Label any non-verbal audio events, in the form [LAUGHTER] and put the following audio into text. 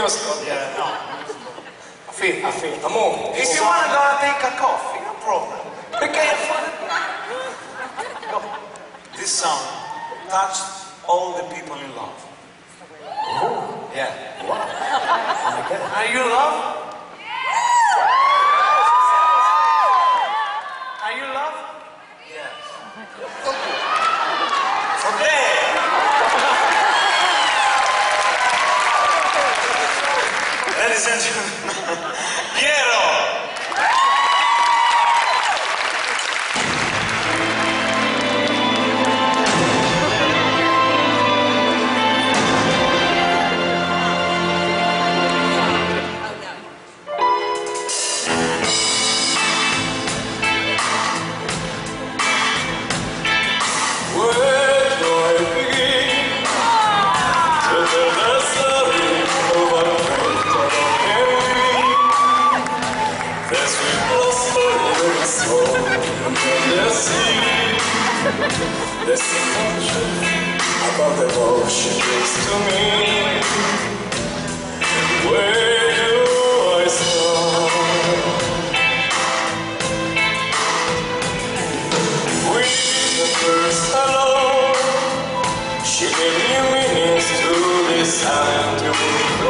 Houston. Yeah, no. I feel, I feel. Amore. If you want to go and take a coffee, no problem. Perché This song touched all the people in love. Oh. Yeah. Are you in love? Are you in love? Yes. Okay. Ladies and gentlemen, [LAUGHS] Piero. The sea The seduction above the ocean brings to me. Where do I first hello, she gave new meanings to this silent to